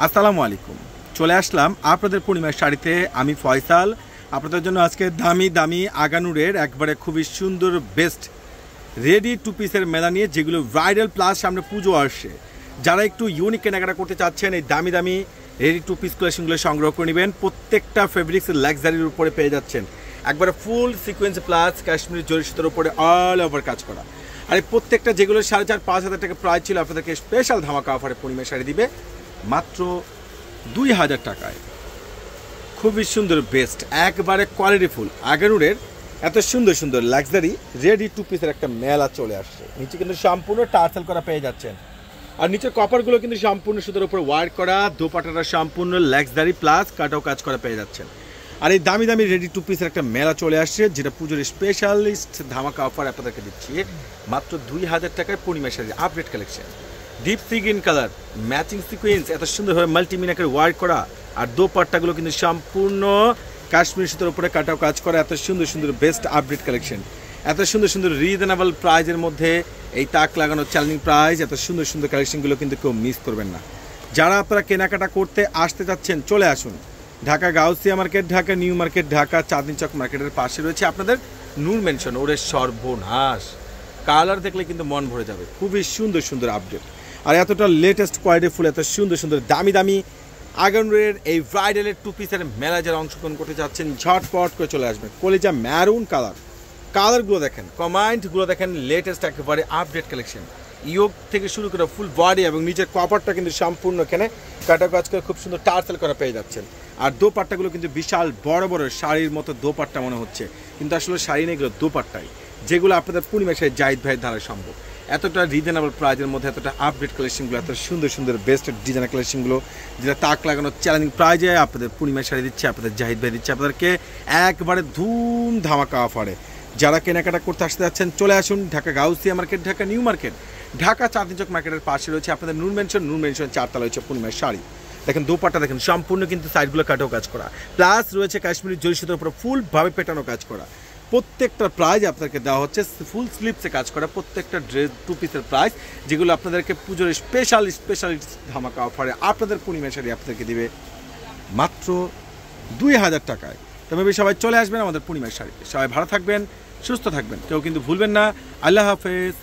আসসালামু আলাইকুম। চলে আসলাম আপনাদের পূর্ণিমার শাড়িতে। আমি ফয়সাল। আপনাদের জন্য আজকে দামি দামি আগানুরের একবারে খুবই সুন্দর বেস্ট রেডি টু পিসের মেলা নিয়ে, যেগুলো ভাইরাল প্লাস সামনে পুজো আসছে যারা একটু ইউনিক কেনাকাটা করতে চাচ্ছেন, এই দামি দামি রেডি টু পিস কালেকশনগুলো সংগ্রহ করে নেবেন। প্রত্যেকটা ফেব্রিক্স লাক্সারির উপরে পেয়ে যাচ্ছেন। একবারে ফুল সিকোয়েন্স প্লাস কাশ্মীরি জরি সুতোর উপরে অল ওভার কাজ করা। আর এই প্রত্যেকটা যেগুলো সাড়ে চার, পাঁচ হাজার টাকা প্রাইস ছিল, আপনাদেরকে স্পেশাল ধামাকা অফারে পূর্ণিমা শাড়ি দিবে। মাত্র দুই হাজার টাকায়। খুবই সুন্দর বেস্ট একবারে কোয়ালিটি ফুল। আগেরুরের এত সুন্দর সুন্দর লাক্সারি রেডি টু পিসের একটা মেলা চলে আসছে। নিচে কিন্তু সম্পূর্ণ টার্সেল করা পেয়ে যাচ্ছেন। আর নিচের কপারগুলো কিন্তু সম্পূর্ণ সুতোর উপর ওয়ার করা, দোপাটাটা সম্পূর্ণ লাক্সারি প্লাস কাটাও কাজ করা পেয়ে যাচ্ছেন। আর এই দামি দামি রেডি টু পিসের একটা মেলা চলে আসছে, যেটা পুজোর স্পেশালিস্ট ধামাকা অফার আপনাদেরকে দিচ্ছি। মাত্র দুই হাজার টাকায় Purnima sari update collection deep sea green colour matching sequence এত সুন্দরভাবে মাল্টিমিনাকের ওয়ার্ক করা। আর দোপাট্টাগুলো কিন্তু সম্পূর্ণ কাশ্মীর সুতোর উপরে কাটাও কাজ করা, এত সুন্দর সুন্দর বেস্ট আপডেট কালেকশন এত সুন্দর সুন্দর রিজনেবল প্রাইজের মধ্যে এই তাক লাগানো চ্যালেঞ্জিং প্রাইজ এত সুন্দর সুন্দর কালেকশনগুলো কিন্তু কেউ মিস করবেন না। যারা আপনারা কেনাকাটা করতে আসতে চাচ্ছেন চলে আসুন। Dhaka Gausia market, Dhaka new market, Dhaka Chandni Chowk মার্কেটের পাশে রয়েছে আপনাদের নূর মেনশন ওরে সর্বনাশ। কালার দেখলে কিন্তু মন ভরে যাবে। খুবই সুন্দর সুন্দর আপডেট আর এতটা লেটেস্ট কোয়ালিটি ফুল, এত সুন্দর সুন্দর দামি দামি আগানুরের এই ব্রাইডালের টু পিসের মেলা যারা অংশগ্রহণ করতে যাচ্ছেন, ঝটপট করে চলে আসবেন। কলেজা ম্যারুন কালার কালারগুলো দেখেন কমান্ডগুলো দেখেন লেটেস্ট একেবারে আপডেট কালেকশন ইয়োগ থেকে শুরু করে ফুল বডি এবং নিচের কপারটা কিন্তু সম্পূর্ণ এখানে কাটা কাজ করে খুব সুন্দর টার্সেল করা পেয়ে যাচ্ছেন। আর দোপাট্টাগুলো কিন্তু বিশাল বড় বড় শাড়ির মতো দোপাট্টা মনে হচ্ছে। কিন্তু আসলে শাড়ি নেই এগুলো দোপাট্টাই। যেগুলো আপনাদের পূর্ণিমাশায় জাহিদ ভাইয়ের দ্বারা সম্ভব। এতটা রিজনেবল প্রাইজের মধ্যে, এতটা আপডেট কালেকশনগুলো এত সুন্দর সুন্দর বেস্ট ডিজাইন কালেকশনগুলো যেটা তাক লাগানো চ্যালেঞ্জিং প্রাইজে আপনাদের পূর্ণিমা শাড়ি দিচ্ছে, আপনাদের জাহিদ ভাই দিচ্ছে, আপনাদেরকে একবারে ধুম ধামাকা অফারে যারা কেনাকাটা করতে আসতে যাচ্ছেন, চলে আসুন Dhaka Gausia market Dhaka new market Dhaka Chandni Chowk মার্কেটের পাশে রয়েছে আপনাদের নুন মেনশন নুন মেনশন চারতলা রয়েছে পূর্ণিমার শাড়ি। দেখেন দোপাট্টা, দেখেন সম্পূর্ণ কিন্তু সাইডগুলো কাটাও কাজ করা। প্লাস রয়েছে কাশ্মীরি জরিসুতার উপর ফুলভাবে পেটানো কাজ করা। প্রত্যেকটা প্রাইজ আপনাদেরকে দেওয়া হচ্ছে। ফুল স্লিপসে কাজ করা প্রত্যেকটা ড্রেস টু পিসের প্রাইস যেগুলো আপনাদেরকে পুজোর স্পেশাল স্পেশাল ধামাকা অফারে আপনাদের পূর্ণিমা শাড়ি আপনাদেরকে দিবে মাত্র দুই হাজার টাকায়। তবে সবাই চলে আসবেন আমাদের পূর্ণিমার শাড়ি। সবাই ভালো থাকবেন, সুস্থ থাকবেন, কেউ কিন্তু ভুলবেন না। আল্লাহ হাফেজ।